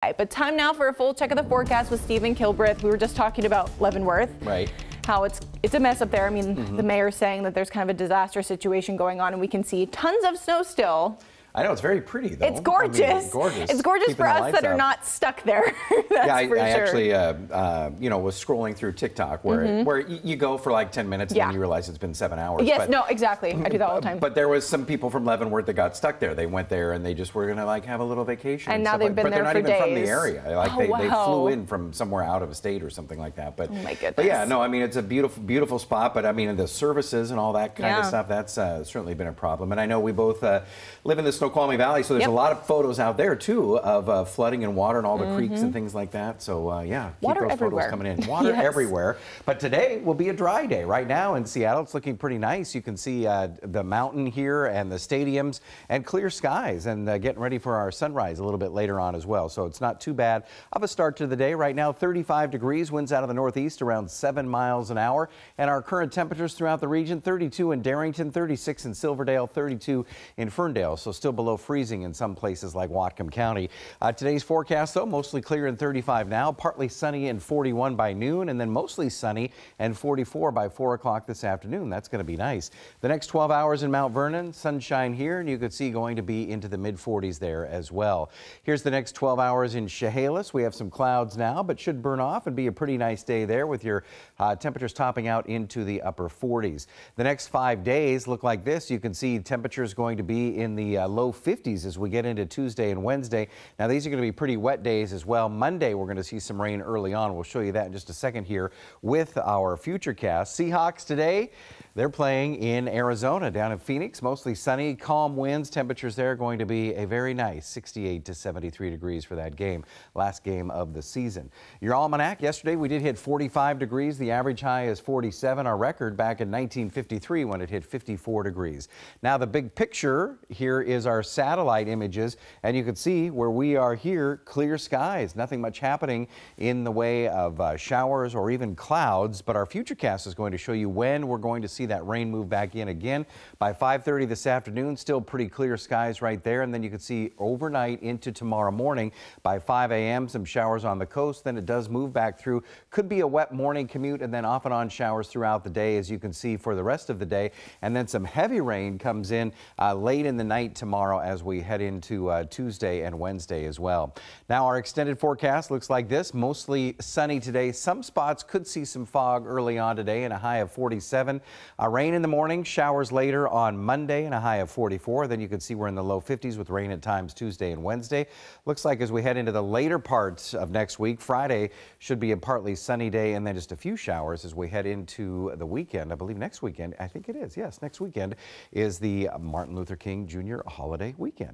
But time now for a full check of the forecast with Stephen Killbreath. We were just talking about Leavenworth. Right. How it's it's a mess up there. I mean, mm -hmm. the mayor's saying that there's kind of a disaster situation going on, and we can see tons of snow still. I know it's very pretty though. It's gorgeous. I mean, gorgeous. It's gorgeous Keeping for us that are not stuck there. yeah, I, I sure. actually, uh, uh, you know, was scrolling through TikTok where mm -hmm. where you go for like 10 minutes yeah. and then you realize it's been seven hours. Yes, but, no, exactly. I do that all the time. But there was some people from Leavenworth that got stuck there. They went there and they just were gonna like have a little vacation. And, and now they've like, been there for days. But they're not even days. from the area. Like oh, they, wow. they flew in from somewhere out of state or something like that. But oh my goodness. But yeah, no, I mean it's a beautiful beautiful spot. But I mean the services and all that kind yeah. of stuff that's uh, certainly been a problem. And I know we both uh, live in the Snoqualmie Valley, so there's yep. a lot of photos out there too of uh, flooding and water and all the mm -hmm. creeks and mm-hmm. things like that. So uh, yeah, keep water those everywhere. photos coming in. Water yes. everywhere. But today will be a dry day. Right now in Seattle, it's looking pretty nice. You can see uh, the mountain here and the stadiums and clear skies and uh, getting ready for our sunrise a little bit later on as well. So it's not too bad of a start to the day. Right now, 35 degrees, winds out of the northeast around 7 miles an hour. And our current temperatures throughout the region, 32 in Darrington, 36 in Silverdale, 32 in Ferndale. So still below freezing in some places like Whatcom County. Uh, today's forecast, though, mostly clear and 35 now, partly sunny and 41 by noon, and then mostly sunny and 44 by 4 o'clock this afternoon. That's going to be nice. The next 12 hours in Mount Vernon, sunshine here, and you could see going to be into the mid 40s there as well. Here's the next 12 hours in Chehalis. We have some clouds now, but should burn off and be a pretty nice day there with your uh, temperatures topping out into the upper 40s. The next five days look like this. You can see temperatures going to be in the uh, low 50s as we get into Tuesday and Wednesday. Now, these are going to be pretty wet days as well. Monday, we're going to see some rain early on. We'll show you that in just a second here with our future cast. Seahawks today, they're playing in Arizona down in Phoenix. Mostly sunny, calm winds. Temperatures there are going to be a very nice 68 to 73 degrees for that game. Last game of the season. Your almanac, yesterday we did hit 45 degrees. The average high is 47. Our record back in 1953 when it hit 54 degrees. Now the big picture here is our satellite images and you can see where we are here, clear skies. Nothing much happening in the way of uh, showers or even clouds, but our futurecast is going to show you when we're going to see that rain move back in again. By 5.30 this afternoon, still pretty clear skies right there, and then you can see overnight into tomorrow morning. By 5 a.m., some showers on the coast, then it does move back through. Could be a wet morning commute, and then off and on showers throughout the day, as you can see for the rest of the day. And then some heavy rain comes in uh, late in the night tomorrow as we head into uh, Tuesday and Wednesday as well. Now our extended forecast looks like this. Mostly sunny today. Some spots could see some fog early on today and a high of 47. Uh, rain in the morning, showers later on Monday and a high of 44. Then you can see we're in the low 50s with rain at times Tuesday and Wednesday. Looks like as we head into the later parts of next week, Friday should be a partly sunny day and then just a few showers as we head into the weekend. I believe next weekend, I think it is. Yes, next weekend is the Martin Luther King Jr. holiday weekend.